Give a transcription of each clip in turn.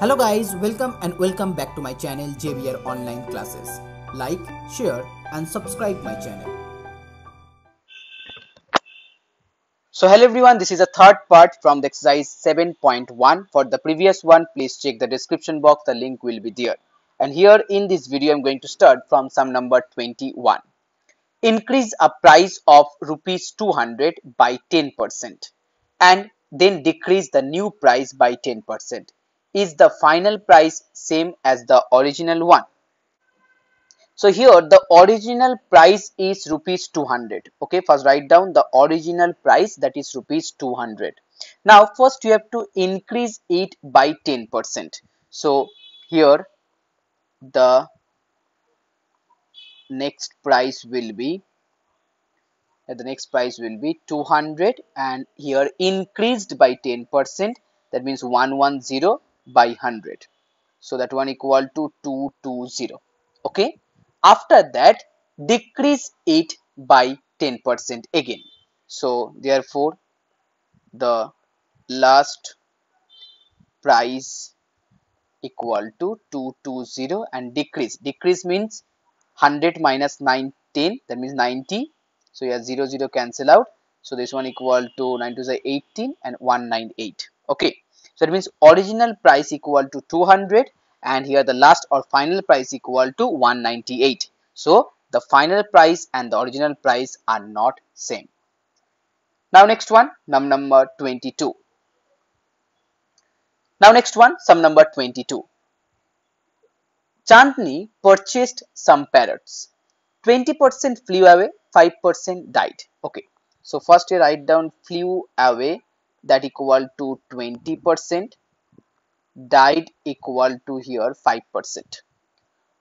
Hello guys, welcome and welcome back to my channel JBR Online Classes. Like, share and subscribe my channel. So hello everyone, this is the third part from the exercise 7.1. For the previous one, please check the description box, the link will be there. And here in this video, I'm going to start from sum number 21. Increase a price of rupees 200 by 10% and then decrease the new price by 10%. Is the final price same as the original one? So here the original price is rupees 200. Okay, first write down the original price that is rupees 200. Now first you have to increase it by 10%. So here the next price will be the next price will be 200 and here increased by 10 percent that means 110 by 100 so that one equal to 220 okay? After that decrease it by 10 percent again. So therefore the last price equal to 220 and decrease. Decrease means 100 minus 19 that means 90 so yeah 0 0 cancel out. So this one equal to 9 to say 18 and 198 okay so that means original price equal to 200 and here the last or final price equal to 198 so the final price and the original price are not same. Now next one num number 22 now next one sum number 22 Chandni purchased some parrots. 20% flew away 5% died. Okay. So first you write down flew away that equal to 20% died equal to here 5%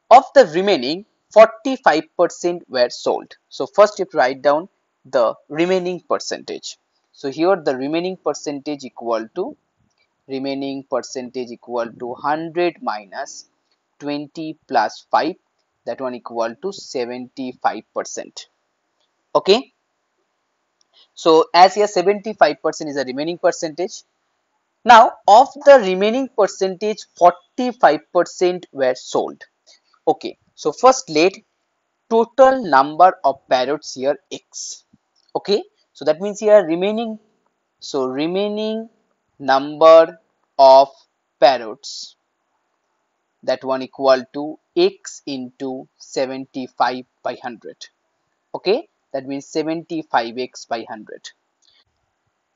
of the remaining 45% were sold. So first you have to write down the remaining percentage. So here the remaining percentage equal to remaining percentage equal to 100 minus 20 plus 5 that one equal to 75 percent. Okay so as here 75 percent is the remaining percentage. Now of the remaining percentage 45 percent were sold. Okay so first let total number of parrots here x. Okay so that means here remaining so remaining number of parrots that one equal to x into 75 by 100 okay that means 75x by 100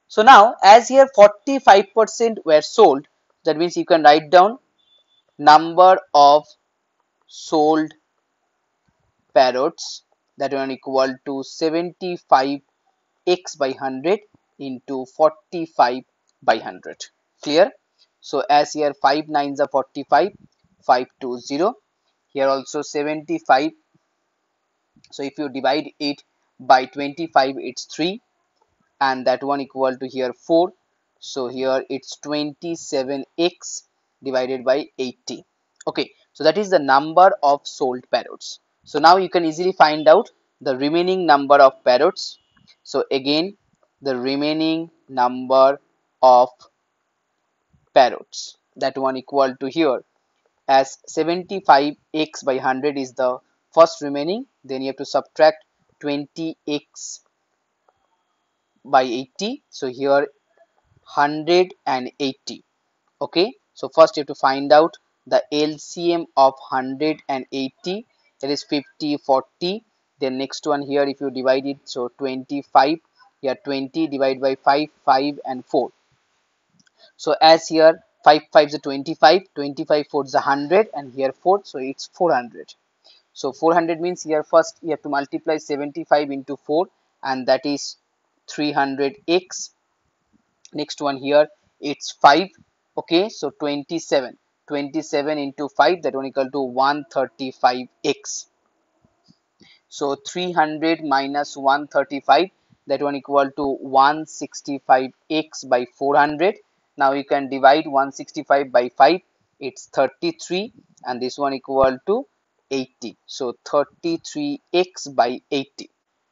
so now as here 45 percent were sold that means you can write down number of sold parrots that one equal to 75 x by 100 into 45 by 100 clear? So as here 5 nines are 45 520 here also 75 so if you divide it by 25 it's 3 and that one equal to here 4 so here it's 27x divided by 80 okay so that is the number of sold parrots. So now you can easily find out the remaining number of parrots. So again the remaining number of parrots that one equal to here. As 75x by 100 is the first remaining then you have to subtract 20x by 80 so here 180 okay? So first you have to find out the LCM of 180 that is 50 40 then next one here if you divide it so 25 here 20 divided by 5 5 and 4 so as here 5 5 is 25 25 4 is 100 and here 4 so it's 400 so 400 means here first you have to multiply 75 into 4 and that is 300x next one here it's 5 okay? So 27 27 into 5 that one equal to 135x so 300 minus 135 that one equal to 165x by 400 now you can divide 165 by 5 it's 33 and this one equal to 80 so 33x by 80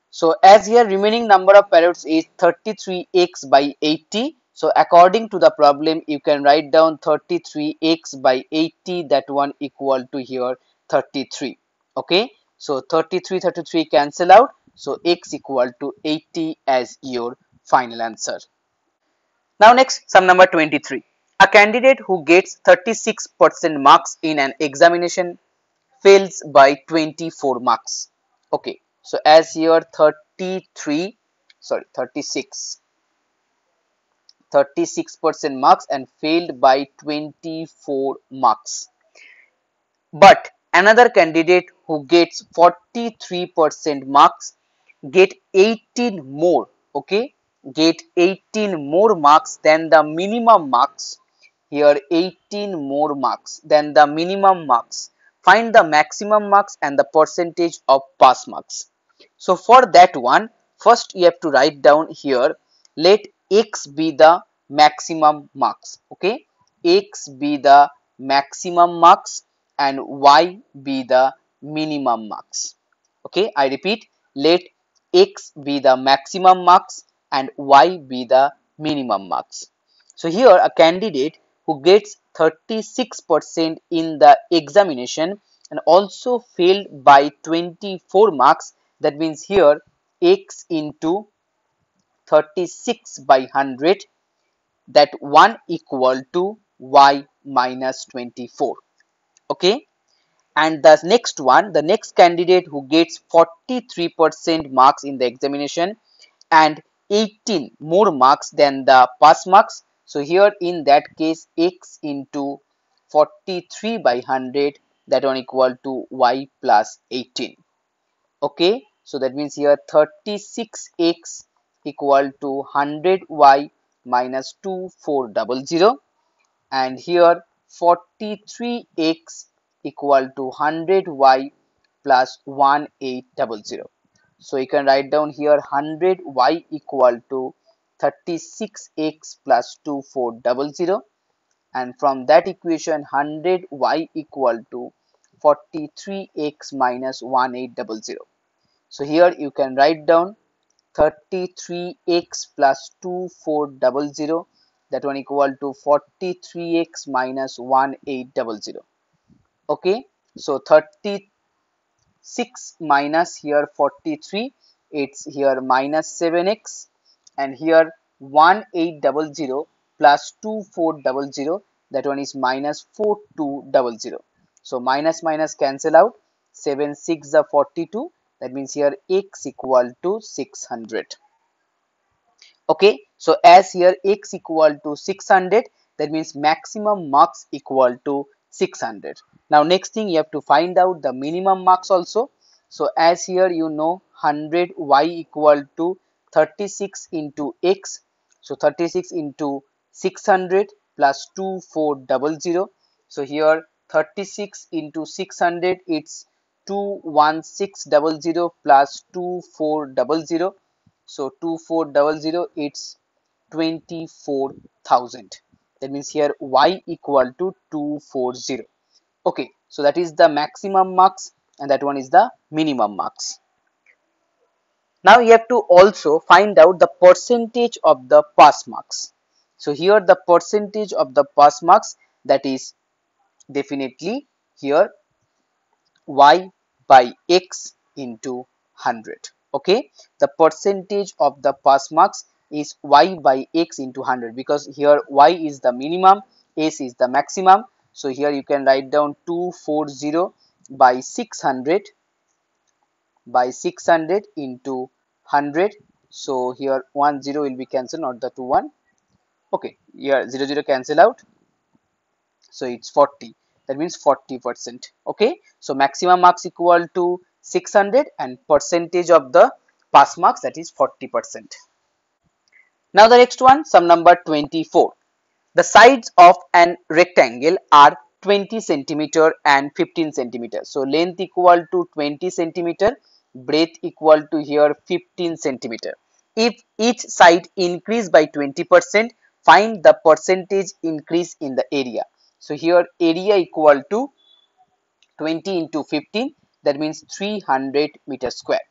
so as here remaining number of parrots is 33x by 80 So according to the problem, you can write down 33x by 80, that one equal to here 33. Okay, so 33, 33 cancel out. So x equal to 80 as your final answer. Now next, sum number 23. A candidate who gets 36% marks in an examination fails by 24 marks. Okay, so as here 33, sorry 36 36% marks and failed by 24 marks. But another candidate who gets 43% marks get 18 more, okay, get 18 more marks than the minimum marks. Here 18 more marks than the minimum marks. Find the maximum marks and the percentage of pass marks. So for that one, first you have to write down here, let x be the maximum marks okay? X be the maximum marks and y be the minimum marks okay? I repeat let x be the maximum marks and y be the minimum marks. So here a candidate who gets 36% in the examination and also failed by 24 marks. That means here x into 36 by 100 that 1 equal to y minus 24 okay? And the next one the next candidate who gets 43% marks in the examination and 18 more marks than the pass marks so here in that case x into 43 by 100 that one equal to y plus 18 okay? So that means here 36x equal to 100y minus 2400 and here 43x equal to 100y plus 1800 so you can write down here 100y equal to 36x plus 2400 and from that equation 100y equal to 43x minus 1800 so here you can write down 33x plus 2400 that one equal to 43x minus 1800 okay? So 36 minus here 43 it's here minus 7x and here 1800 plus 2400 that one is minus 4200 so minus minus cancel out 7 6 are 42 that means here x equal to 600 okay so as here x equal to 600 that means maximum marks equal to 600 now next thing you have to find out the minimum marks also. So as here you know 100 y equal to 36 into x. So 36 into 600 plus 2400 so here 36 into 600 it's 21600 plus 2400 so 2400 it's 24000 that means here y equal to 240 okay so that is the maximum marks and that one is the minimum marks now you have to also find out the percentage of the pass marks. So here the percentage of the pass marks that is definitely here y by x into 100 okay? The percentage of the pass marks is y by x into 100 because here y is the minimum s is the maximum. So here you can write down 240 by 600 by 600 into 100 so here 1 0 will be cancelled not the 2 1 okay here 0 0 cancel out. So it's 40 that means 40 percent. Okay so maximum marks equal to 600 and percentage of the pass marks that is 40 percent. Now the next one sum number 24 the sides of an rectangle are 20 centimeter and 15 centimeter. So length equal to 20 centimeter breadth equal to here 15 centimeter if each side increase by 20 percent find the percentage increase in the area so here area equal to 20 into 15 that means 300 meter square.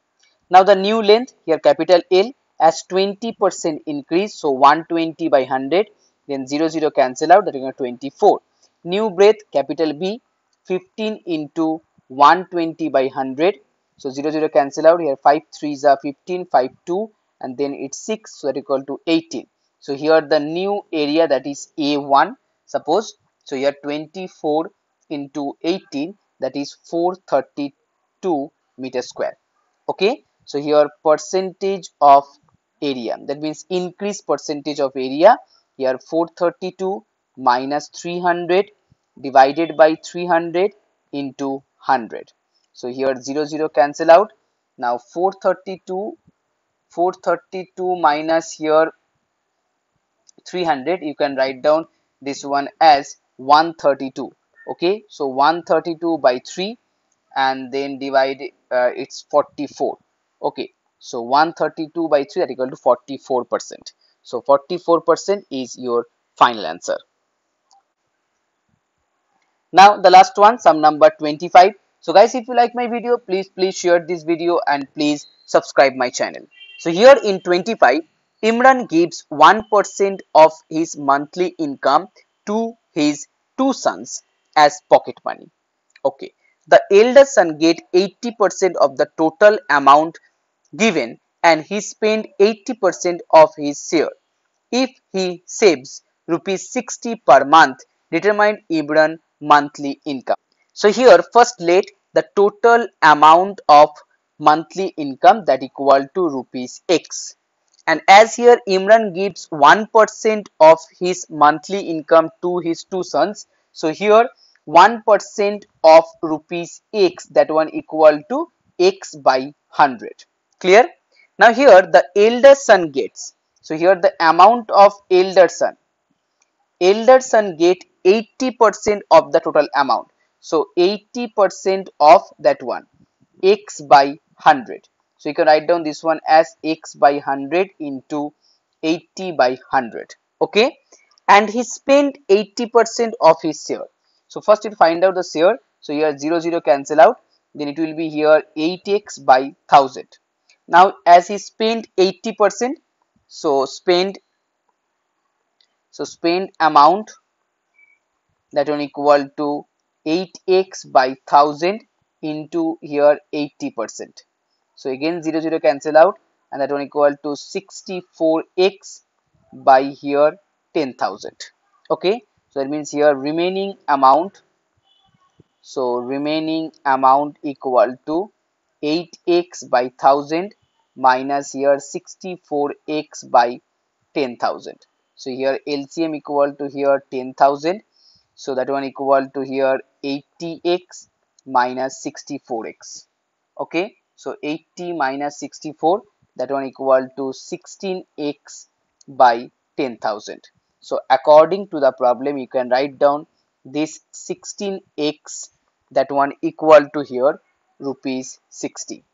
Now the new length here capital L as 20% increase. So 120 by 100, then 0, 0 cancel out, that is 24. New breadth capital B, 15 into 120 by 100. So 0, 0 cancel out, here 5 3s are 15, 5 2, and then it's 6, so that equal to 18. So here the new area that is A1, suppose. So here 24 into 18, that is 432 meter square. Okay, so here percentage of area that means increase percentage of area here 432 minus 300 divided by 300 into 100 so here 0 0 cancel out. Now 432 432 minus here 300 you can write down this one as 132 okay? So 132 by 3 and then divide uh, it's 44 okay? So 132 by 3 that equal to 44 percent. So 44 percent is your final answer. Now the last one sum number 25 so guys if you like my video please please share this video and please subscribe my channel so here in 25 imran gives 1 percent of his monthly income to his two sons as pocket money okay the elder son get 80 percent of the total amount given and he spent 80% of his share. If he saves rupees 60 per month, determine Imran monthly income. So here first let the total amount of monthly income that equal to rupees x. And as here Imran gives 1% of his monthly income to his two sons. So here 1% of rupees x that one equal to x by 100 clear? Now here the elder son gets. So here the amount of elder son. Elder son get 80 percent of the total amount so 80 percent of that one x by 100 so you can write down this one as x by 100 into 80 by 100 okay? And he spent 80 percent of his share. So first you find out the share. So here 0 0 cancel out. Then it will be here 8x by 1000 now as he spent 80 percent so spend so spend amount that one equal to 8x by 1000 into here 80 percent so again 0 0 cancel out and that one equal to 64x by here 10000 okay so that means here remaining amount so remaining amount equal to 8x by 1000 minus here 64x by 10,000. So here LCM equal to here 10,000. So that one equal to here 80x minus 64x. Okay. So 80 minus 64 that one equal to 16x by 10,000. So according to the problem you can write down this 16x that one equal to here rupees 60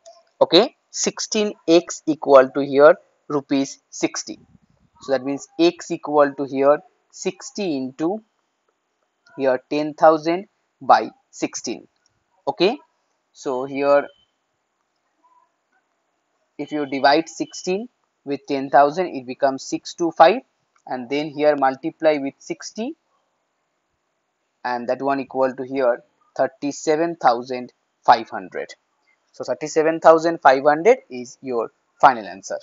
okay 16x equal to here rupees 60 so that means x equal to here 60 into here 10,000 by 16 okay? So here if you divide 16 with 10,000 it becomes 625 and then here multiply with 60 and that one equal to here 37,500 so 37,500 is your final answer.